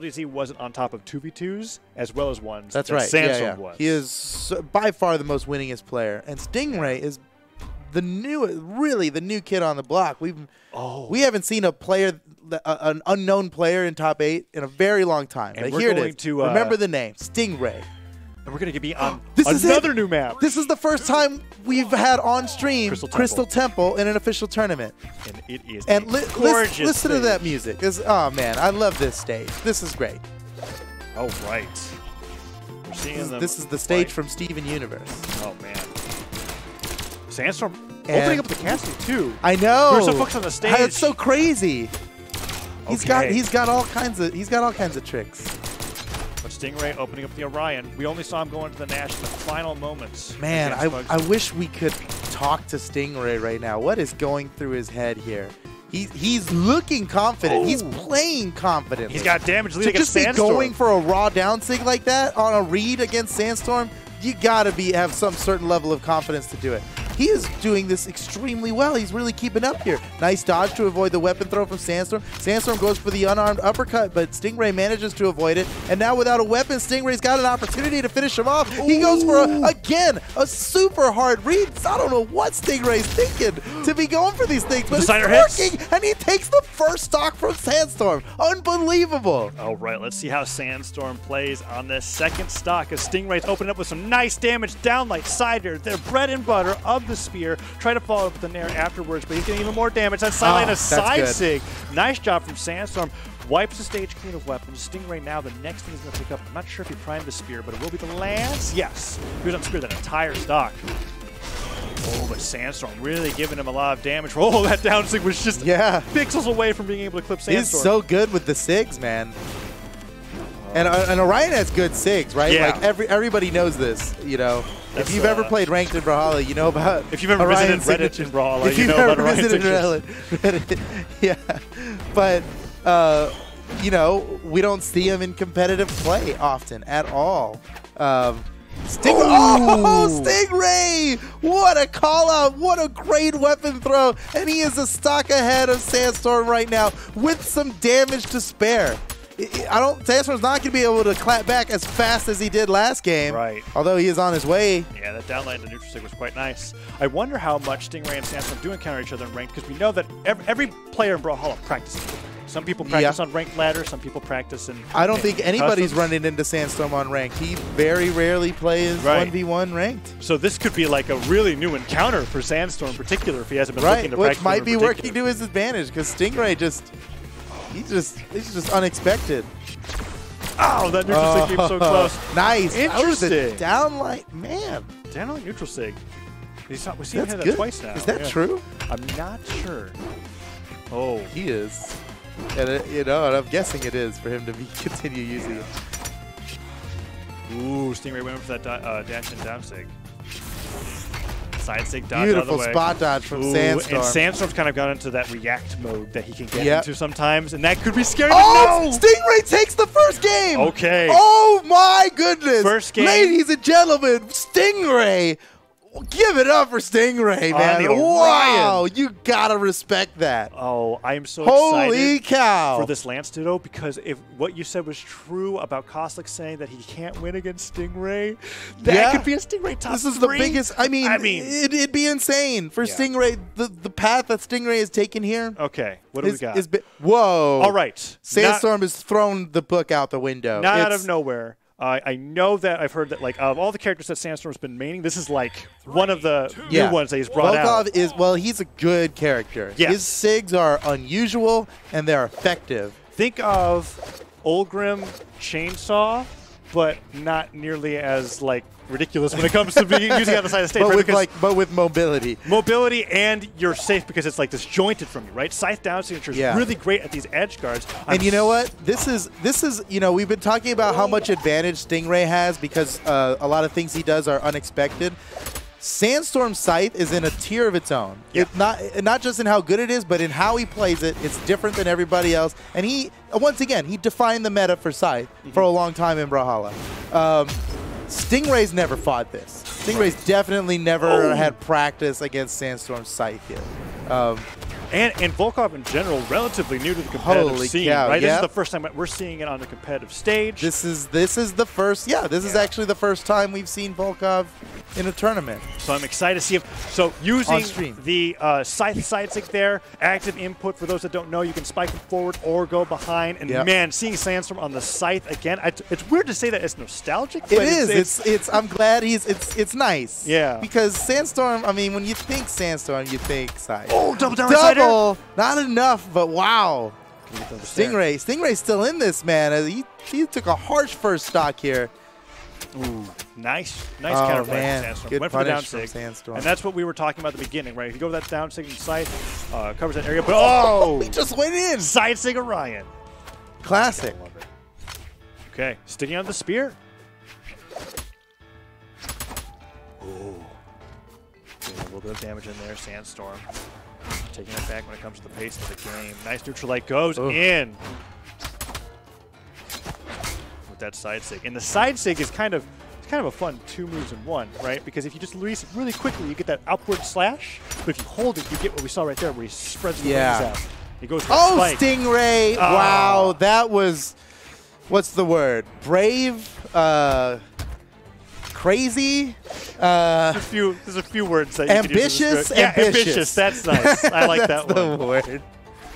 LDZ wasn't on top of 2v2s as well as ones That's that right. Sandstorm yeah, yeah. was. He is by far the most winningest player, and Stingray is the new, really the new kid on the block. We've Oh. we haven't seen a player, th- a- an unknown player in top eight in a very long time. And But we're here it going is. to, uh, Remember the name, Stingray. And we're going to be on This is it. another new map. This is the first time we've had on stream Crystal Temple. Crystal Temple in an official tournament. and it is And li- gorgeous listen, listen to that music. It's- oh man, I love this stage. This is great. Oh, right. We're seeing This is, them this is the stage fight. from Steven Universe. Oh, man. Sandstorm And- opening up the casting, too. I know. We're so focused on the stage. It's so crazy. He's got he's got all kinds of he's got all kinds of tricks. Stingray opening up the Orion. We only saw him go into the Nash in the final moments. Man, I, I wish we could talk to Stingray right now. What is going through his head here? He's he's looking confident. He's Oh. playing confident. He's got damage to lead against just be Sandstorm. going for a raw down sig like that on a read against Sandstorm. You gotta be have some certain level of confidence to do it. He is doing this extremely well. He's really keeping up here. Nice dodge to avoid the weapon throw from Sandstorm. Sandstorm goes for the unarmed uppercut, but Stingray manages to avoid it. And now without a weapon, Stingray's got an opportunity to finish him off. He goes for, a, again, a super hard read. I don't know what Stingray's thinking to be going for these things, but it's Designer hits. working. And he takes the first stock from Sandstorm. Unbelievable. All right, let's see how Sandstorm plays on this second stock as Stingray's opening up with some nice damage. Downlight, side air, their bread and butter of the spear. Try to follow up with the nair afterwards, but he's getting even more damage. That sideline, Oh, a side sig. Nice job from Sandstorm. Wipes the stage clean of weapons. Stingray now, the next thing he's going to pick up. I'm not sure if he primed the spear, but it will be the lance. Yes. He was on spear that entire stock. Oh, but Sandstorm really giving him a lot of damage. Oh, that down sig was just Yeah. pixels away from being able to clip Sandstorm. He's so good with the SIGs, man. And, uh, and Orion has good SIGs, right? Yeah. Like every everybody knows this, you know. That's, if you've ever uh, played ranked in Brawlhalla, you know about If you've ever Orion visited Reddit in Brawlhalla, if you know ever about Orion. Reddit, Reddit, yeah. But uh, you know, we don't see him in competitive play often at all. Um, Sting- oh, Stingray! What a call out! What a great weapon throw! And he is a stock ahead of Sandstorm right now with some damage to spare. I- don't. Sandstorm's not going to be able to clap back as fast as he did last game. Right. Although he is on his way. Yeah, that downlight in the neutral stick was quite nice. I wonder how much Stingray and Sandstorm do encounter each other in ranked because we know that every, every player in Brawlhalla practices. Some people practice Yeah. on ranked ladder, some people practice in. I don't in think anybody's customs. running into Sandstorm on ranked. He very rarely plays Right. 1v1 ranked. So this could be like a really new encounter for Sandstorm in particular if he hasn't been looking Right, to which practice might be working to his advantage because Stingray just. He's just he's just unexpected. Oh, that neutral stick came so close. nice. That was a Interesting. downlight man. Downlight neutral sig. He's not, we've seen him That's hit that twice now. Is that yeah. true? I'm not sure. Oh, He is. And it, you know, and I'm guessing it is for him to be continue using it. ooh, Stingray went for that uh, dash and down sig. Side sig dodge Beautiful out of the way. spot dodge from Ooh, Sandstorm. And Sandstorm's kind of gone into that react mode that he can get Yep. into sometimes, and that could be scary. Oh, to Stingray takes the first game. Okay. Oh my goodness. First game. Ladies and gentlemen, Stingray. Give it up for Stingray, man. Wow, you gotta respect that. Oh, I am so Holy excited cow. for this Lance Ditto because if what you said was true about Koslik saying that he can't win against Stingray, that Yeah. could be a Stingray top This is the biggest. I mean, I mean, it, it'd be insane for Yeah. Stingray. The, the path that Stingray has taken here okay. What do is, we got? is whoa. All right, Sandstorm has thrown the book out the window. not, not out of nowhere. Uh, I know that I've heard that like of all the characters that Sandstorm's been maining, this is like one of the Yeah. new ones that he's brought Volkov out. is well. He's a good character. Yes. His sigs are unusual and they're effective. Think of Ulgrim Chainsaw, but not nearly as like ridiculous when it comes to being using on the side of the stage. but right? with like, but with mobility. mobility and you're safe because it's like disjointed from you, right? Scythe down signature is Yeah. really great at these edge guards. I'm And you know what? This is this is you know we've been talking about how much advantage Stingray has because uh, a lot of things he does are unexpected. Sandstorm Scythe is in a tier of its own. Yeah. It not not just in how good it is, but in how he plays it. It's different than everybody else. And he once again he defined the meta for Scythe for a long time in Brawlhalla. Um, Stingray's never fought this. Stingray's definitely never Oh. had practice against Sandstorm Scythe yet. Um, And, and Volkov in general, relatively new to the competitive Holy scene, cow, right? This is the first time we're seeing it on the competitive stage. This is this is the first. Yeah, this is actually the first time we've seen Volkov in a tournament. So I'm excited to see him. so using the uh, scythe side stick there, active input for those that don't know, you can spike him forward or go behind. And Yep. man, seeing Sandstorm on the scythe again, I, it's weird to say that it's nostalgic. It is. It's, it's I'm glad he's it's it's nice. Yeah. Because Sandstorm. I mean, when you think Sandstorm, you think Scythe. oh double down sider. Double. Not enough, but wow. Can we get those there? Stingray. Stingray's still in this man. Uh, He he took a harsh first stock here. Ooh, nice, nice Oh, counter man. from Sandstorm. Good Went for the down punish sig, Sandstorm. and that's what we were talking about at the beginning, right? If you go to that down sig and side, uh, covers that area, but oh, He just went in. side sig Orion. Classic. Okay, sticking on the spear. Ooh. Doing a little bit of damage in there, Sandstorm. Taking it back when it comes to the pace of the game. Nice neutral light goes Ooh. in. With that side sig. And the side sig is kind of it's kind of a fun two moves in one, right? Because if you just release it really quickly, you get that upward slash. But if you hold it, you get what we saw right there where he spreads the Yeah. wings out. He goes for Oh, spike. Stingray! Oh. Wow, that was what's the word? Brave, uh, crazy. Uh, There's a few. There's a few words that you could use Ambitious? Yeah, ambitious. Ambitious. That's nice. I like that one. word.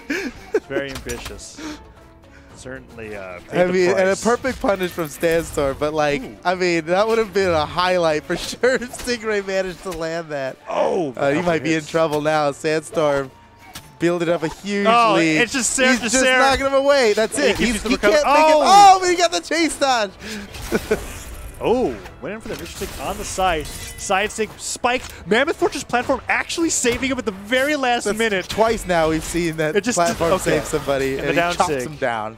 It's very ambitious. Certainly. Uh, I mean, and a perfect punish from Sandstorm, but like, Ooh. I mean, that would have been a highlight for sure if Stingray managed to land that. Oh, Uh, he might be in trouble now. Sandstorm building up a huge Oh, lead. it's just Sarah- He's just knocking him away. That's it. He's, he can't make it. Oh! Oh, but he got the chase dodge. Oh, went in for the neutral stick on the side. Side stick spike. Mammoth Fortress platform actually saving him at the very last That's minute. Twice now we've seen that It just- platform okay. save somebody And and, the he chops sig. him down.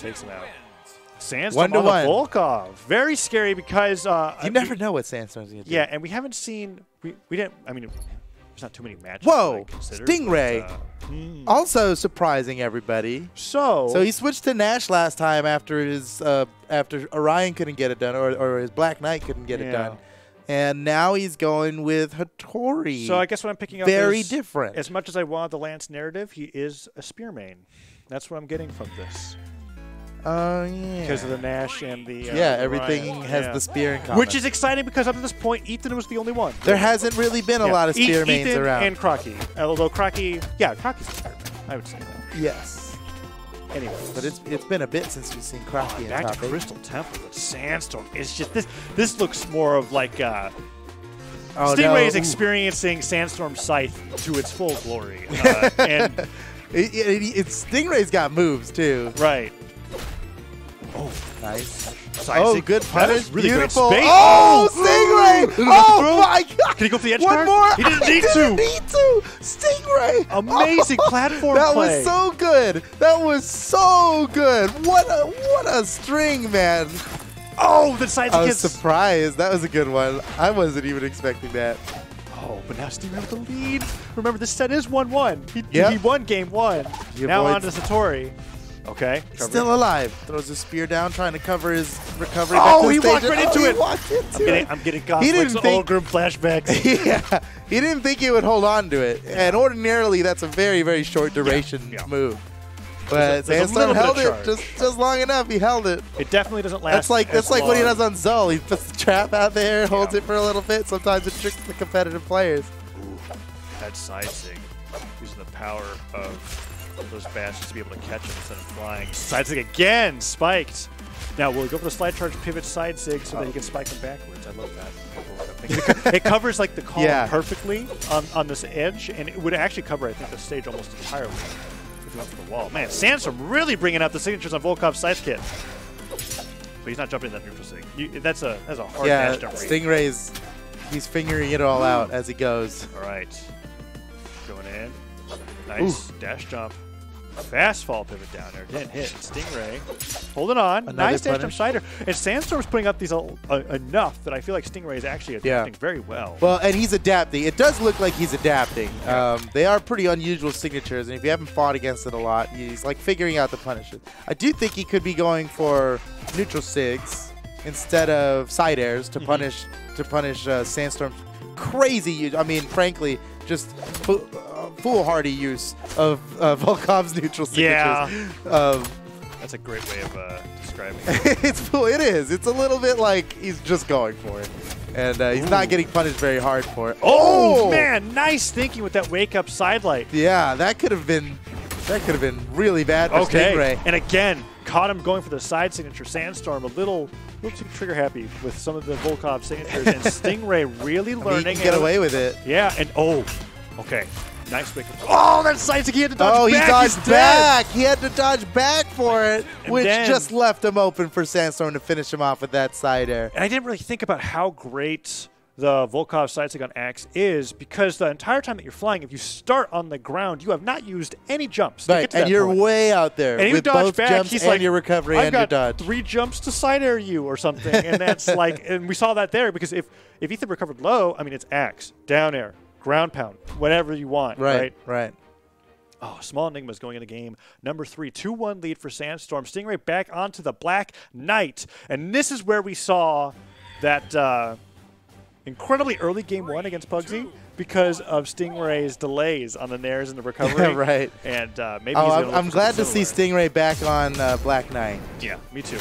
Takes him out. Sandstorm One to on the one. Volkov. Very scary because uh, You I- never know what Sandstorm's gonna do. Yeah, and we haven't seen. We, we didn't. I mean, there's not too many matches. Whoa, Stingray. but, uh, hmm. Also surprising everybody. So. So he switched to Nash last time after his uh, after Orion couldn't get it done, or, or his Black Knight couldn't get it done, and now he's going with Hattori. So I guess what I'm picking up Very is, different. As much as I want the Lance narrative, he is a spear main. That's what I'm getting from this Oh yeah. because of the Nash and the uh, yeah, everything Orion. has Yeah. the spear in common. which is exciting because up to this point, Ethan was the only one. there hasn't really been a Yeah. lot of E- spear mains Ethan around. and Crocky. Although Crocky, yeah, Crocky's a spear main. I would say that. yes, Anyway, but it's it's been a bit since we've seen Crocky in back to eight. Crystal Temple with Sandstorm. It's just this. This looks more of like. Uh, Oh, Stingray no. is experiencing Sandstorm Scythe to its full glory. Uh, and It, it, it- Stingray's got moves too. right. Oh, nice. Side oh, good that punish. is really Beautiful. Great space. Oh, Stingray! Look at the throw. Oh my God! Can he go for the edge One guard? more. He didn't I need didn't to. need to. Stingray. Amazing oh, platform That play. was so good. That was so good. What a what a string, man. Oh, the side I was gets. surprised. That was a good one. I wasn't even expecting that. Oh, but now Stingray with the lead. Remember, this set is 1 1. He, Yep. he won game one. He now on to Hattori. Okay. Still alive. Throws his spear down, trying to cover his recovery. Oh, back to he walked right into oh, it. He walked into I'm getting, it. I'm getting He didn't think- Ulgrim flashbacks. yeah, he didn't think he would hold on to it, and ordinarily that's a very, very short duration yeah. move. But there's a held it just just long enough. He held it. It definitely doesn't last. That's like that's like what he does on Zull. He puts the trap out there, holds Yeah. it for a little bit. Sometimes it tricks the competitive players. that side sig, using the power of those bastions to be able to catch him instead of flying. Side sig again, spiked. Now we'll go for the slide charge pivot side sig so that he can oh. spike him backwards? I love that. It covers like the column Yeah. perfectly on, on this edge, and it would actually cover I think the stage almost entirely if you went for the wall. Man, Sandstorm really bringing out the signatures on Volkov's scythe kit. But he's not jumping in that neutral sig. You, that's a that's a hard yeah, dash jump. read. Stingray's he's fingering it all out as he goes. All right. Going in. Nice dash jump. Fast fall pivot down there. Didn't hit. Stingray holding on. Another nice dash punish. sider. And Sandstorm's putting up these uh, enough that I feel like Stingray is actually Yeah. very well. Well, and he's adapting. It does look like he's adapting. Um, they are pretty unusual signatures, and if you haven't fought against it a lot, he's like figuring out the punishes. I do think he could be going for neutral sigs instead of side airs to Mhm. punish to punish uh, Sandstorm's crazy. I mean, frankly, just foolhardy use of uh, Volkov's neutral signatures. Yeah. Um, That's a great way of uh, describing it. it's. It is. It's a little bit like he's just going for it, and uh, he's not getting punished very hard for it. Oh, man, nice thinking with that wake up side light. Yeah, that could have been that could have been really bad for Okay, Stingray. and again, caught him going for the side signature. Sandstorm a little, a little too trigger happy with some of the Volkov signatures, and Stingray really I mean, learning. he can get away with it. Yeah, and oh, okay, nice wake up. Oh, that side signature, he had to dodge Oh, he dodged He's dead. back. He had to dodge back for it, And which then- just left him open for Sandstorm to finish him off with that side air. And I didn't really think about how great the Volkov side sig on Axe is because the entire time that you're flying, if you start on the ground, you have not used any jumps. to Right, get to and you're point. way out there And you with dodge both back. jumps He's and like, your recovery I've and your dodge. three jumps to side air you or something, and that's like, and we saw that there because if if Ethan recovered low, I mean it's axe, down air, ground pound, whatever you want, right? Right, right. Oh, Small Enigma's going in the game. Number three, 2 1 lead for Sandstorm. Stingray back onto the Black Knight. And this is where we saw that uh, incredibly early game one against Pugsy because of Stingray's delays on the nairs and the recovery. Yeah, Right. And uh, maybe Oh, he's I'm, gonna I'm glad to see. Stingray back on uh, Black Knight. Yeah, me too.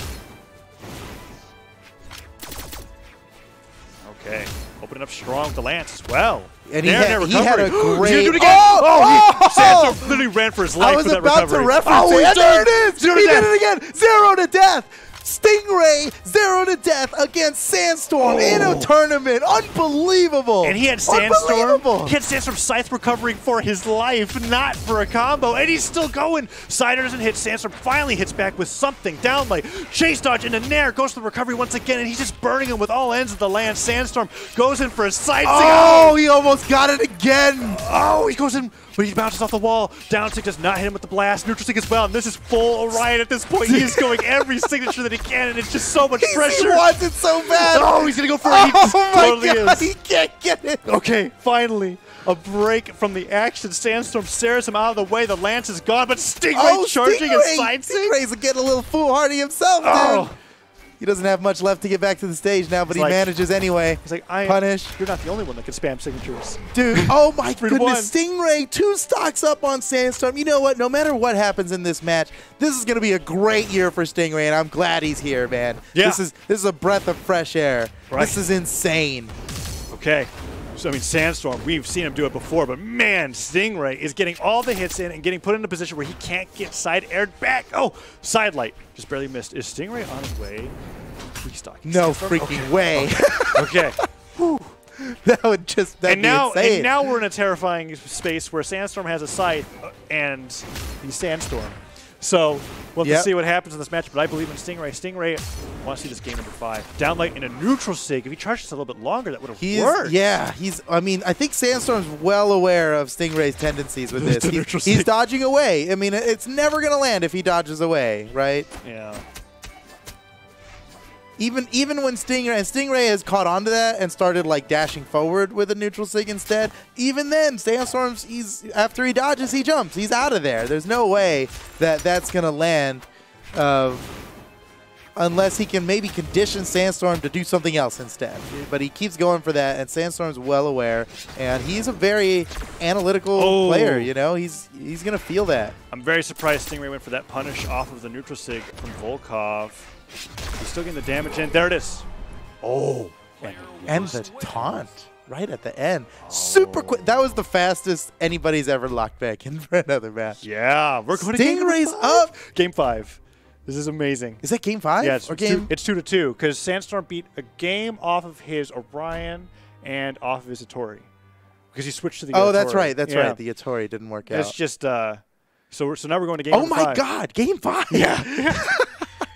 Okay, opening up strong with the lance as well. And he Nair, had- nair he had a He's gonna great- do it again. Oh! Oh, he, Oh! oh Sandstorm oh. literally ran for his life I was with that about recovery. to reference oh, it. And there it is. He did it again. Zero to death. Stingray, zero to death against Sandstorm in a Oh. tournament. Unbelievable. And he had Sandstorm. He had Sandstorm scythe recovering for his life, not for a combo. And he's still going. Sider doesn't hit. Sandstorm finally hits back with something. Down late. Chase dodge into Nair. Goes to the recovery once again. And he's just burning him with all ends of the land. Sandstorm goes in for a side Oh, he almost got it again. Oh, he goes in, but he bounces off the wall. Down does not hit him with the blast. Neutral stick as well. And this is full Orion at this point. He is going every signature that he can, and it's just so much He's- pressure. He wants it so bad. Oh, he's gonna go for it. He Oh my totally god, is. he can't get it. Okay, finally. A break from the action. Sandstorm stares him out of the way. The lance is gone, but Stingray Oh, charging Stingray. a side. Stingray's getting a little foolhardy himself, dude. Oh. He doesn't have much left to get back to the stage now, but It's he like- manages anyway. He's like, I Punish. You're not the only one that can spam signatures. Dude, oh my goodness. Stingray, two stocks up on Sandstorm. You know what? No matter what happens in this match, this is going to be a great year for Stingray, and I'm glad he's here, man. Yeah. This is this is a breath of fresh air. Right. This is insane. Okay. So, I mean, Sandstorm, we've seen him do it before, but man, Stingray is getting all the hits in and getting put in a position where he can't get side aired back. Oh, side light. Just barely missed. Is Stingray on his way to? No Sandstorm? freaking way. Okay. that would just that'd and be now, insane. and now we're in a terrifying space where Sandstorm has a sight uh, and he's Sandstorm. So we'll have Yep. to see what happens in this match. But I believe in Stingray. Stingray I want to see this game number five. Downlight in a neutral sig. If he charged us a little bit longer, that would have He's worked. yeah, he's. I mean, I think Sandstorm's well aware of Stingray's tendencies with this. He- he's dodging away. I mean, it's never gonna land if he dodges away, right? Yeah. Even even when Stingray and Stingray has caught onto that and started like dashing forward with a neutral sig instead. Even then, Sandstorm's he's after he dodges, he jumps. He's out of there. There's no way that that's gonna land. Uh, unless he can maybe condition Sandstorm to do something else instead. But he keeps going for that, and Sandstorm's well aware, and he's a very analytical Oh. player. You know, he's he's gonna feel that. I'm very surprised Stingray went for that punish off of the neutral sig from Volkov. He's still getting the damage in. There it is. Oh. And And the taunt right at the end, super quick. That was the fastest anybody's ever locked back in for another match. yeah, we're going to Stingray's five. up. Game five. This is amazing. Is that game five Yeah, it's or two, game? it's two to two because Sandstorm beat a game off of his Orion and off of his Hattori because he switched to the. oh, that's right. That's Yeah. right. The Hattori didn't work out. It's just uh, so so now we're going to game. Oh my five. God! Game five. Yeah.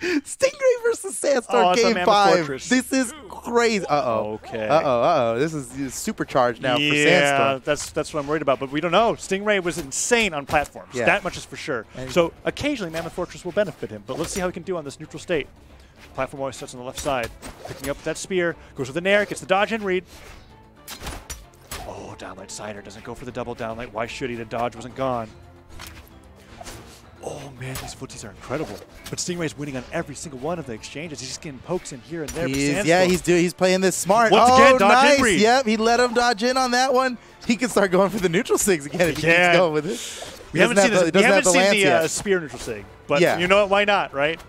Stingray versus Sandstorm. Oh, game five. Fortress. This is crazy. Uh oh. Okay. Uh oh. Uh oh. This is is supercharged now for yeah, that's that's what I'm worried about. But we don't know. Stingray was insane on platforms. Yeah. That much is for sure. And- so occasionally Mammoth Fortress will benefit him. But let's see how he can do on this neutral state. Platform always starts on the left side. Picking up that spear, goes with the nair, gets the dodge and read. Oh, downlight Sider doesn't go for the double downlight. Why should he? The dodge wasn't gone. Oh Man, these footies are incredible. But Stingray's winning on every single one of the exchanges. He's just getting pokes in here and there. He's, yeah, he's doing. He's playing this smart. Once oh, again, dodge nice. in read. Yep, he let him dodge in on that one. He can start going for the neutral sigs again if he yeah. keeps going with it. We haven't seen, the- we haven't seen the uh, spear neutral sig, but Yeah. you know what? Why not, right?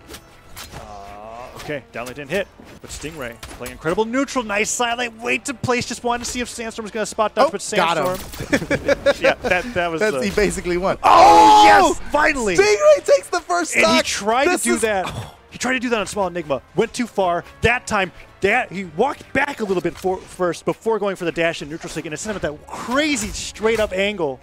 Okay, downlight didn't hit, but Stingray playing incredible neutral, nice sidelight, wait to place, just wanted to see if Sandstorm was going to spot dodge, Oh, but got him. Sandstorm. yeah, that, that was That's, the... he basically won. oh, oh yes, finally! Stingray takes the first stock. and he tried This to do is- that. Oh. He tried to do that on Small Enigma. Went too far. That time, that he walked back a little bit for, first before going for the dash and neutral stick, and it sent him at that crazy straight up angle.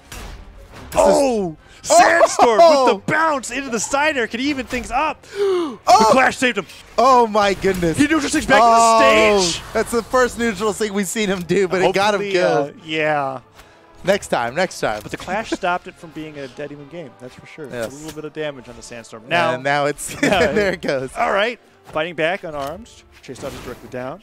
Oh! Sandstorm Oh! with the bounce into the side air. Can he even things up? Oh! The Oh, Clash saved him. oh my goodness. He neutral sticks back oh, to the stage. That's the first neutral thing we've seen him do, but it got him killed. uh, yeah. next time, next time. But the Clash stopped it from being a dead even game. That's for sure. Yes. It's a little bit of damage on the Sandstorm. Now, and now it's Yeah. there it goes. all right. Fighting back unarmed. Chase dodges directly down.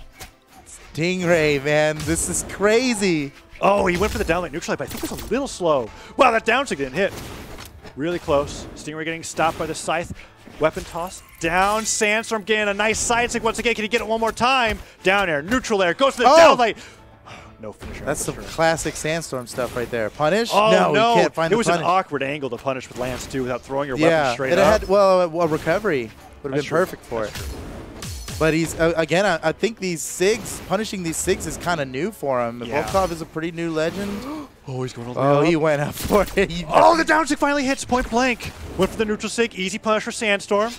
Stingray, man, this is crazy. Oh, he went for the downlight neutral, but I think it was a little slow. Wow, that down didn't hit. Really close. Stingray getting stopped by the scythe. Weapon toss down. Sandstorm getting a nice side stick once again. Can he get it one more time? Down air, neutral air, goes to the Oh! downlight. No finisher. That's some Finisher. classic sandstorm stuff right there. Punish? Oh no, no! can't find it the was punish. an awkward angle to punish with Lance too, without throwing your weapon yeah, straight it up. had well a, recovery would have been true. perfect for it. But he's uh, again. I, I think these sigs punishing these sigs is kind of new for him. Yeah. Volkov is a pretty new legend. oh, he's going all the way Oh, up. he went up for it. He- Oh, the down stick finally hits point blank. Went for the neutral stick. Easy punish for Sandstorm.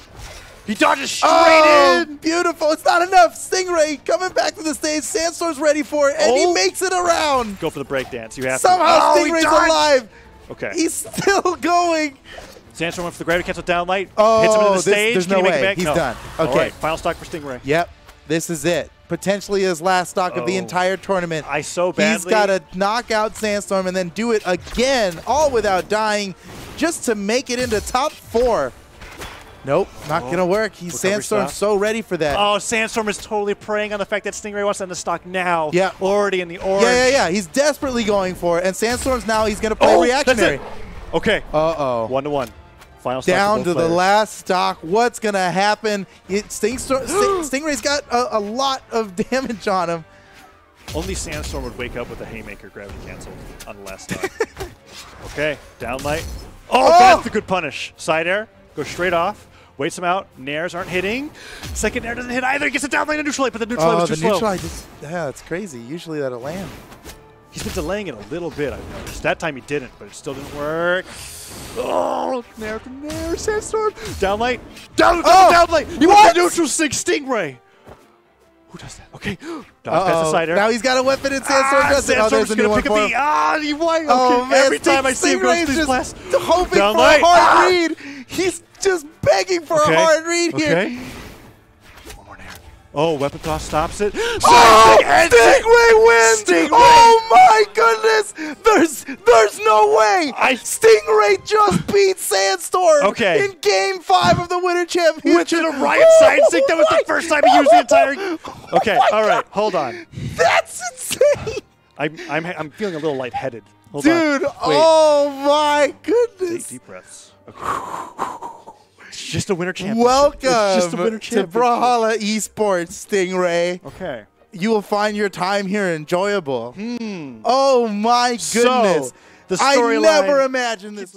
He dodges straight Oh, in. beautiful! It's not enough. Stingray coming back to the stage. Sandstorm's ready for it, and he Oh. makes it around. Go for the breakdance. You have Somehow to. Oh, Stingray's alive. Okay. He's still going. Sandstorm went for the gravity cancel down light. Oh, hits him into the this- stage. there's Can he no make way. it back? He's No. done. Okay. right, final stock for Stingray. Yep, this is it. Potentially his last stock of the Oh. entire tournament. I so badly. He's got to knock out Sandstorm and then do it again, all without dying, just to make it into top four. Nope, not Oh. gonna work. He's Recovery Sandstorm's so ready for that. Oh, Sandstorm is totally preying on the fact that Stingray wants to end the stock now. Yeah. Already in the orange. yeah, yeah, yeah. He's desperately going for it, and Sandstorm's now he's gonna play Oh, reactionary. Okay. Uh oh. One to one. Final stock Down to both the last stock. What's gonna happen? It, Stingstor- Sting- Stingray's got a, a lot of damage on him. Only Sandstorm would wake up with a haymaker gravity cancel on the last stock. okay, down light. Oh, Oh! that's the good punish. Side air, go straight off. Waits him out. Nairs aren't hitting. Second nair doesn't hit either. He Gets a down light and neutral light, but the neutral light Oh, was the too slow. neutral eye just, yeah, that's crazy. Usually that'll land. He's been delaying it a little bit, I've noticed. That time he didn't, but it still didn't work. Oh, to nair, Sandstorm. Down light. Down, Oh, down light. He what? wants the neutral six Stingray. Who does that? Okay. Dodge Uh-oh. side. Now he's got a weapon and Sandstorm ah, does. Oh, Sandstorm's there's a new gonna one pick up for him. ah, he why? Okay. Oh, man, Every time I see him go through these blasts. hoping Down for light. a hard Ah! read. He's just begging for Okay. a hard read here. Okay. One more nair. Oh, weapon toss stops it. Oh, Sting- Stingray wins! Stingray. Oh! There's no way! I- Stingray just beat Sandstorm Okay. in Game Five of the Winter Championship. With a riot side oh stick, that was the first time he used the entire. Oh Okay, my all right, God. hold on. That's insane, I'm I'm I'm feeling a little lightheaded. Hold on. dude! Oh my goodness. Take deep breaths. Okay. It's just a winter championship. Welcome It's just a winter to championship. Brawlhalla Esports, Stingray. Okay. You will find your time here enjoyable. Hmm. Oh my goodness! So, the I never imagined this.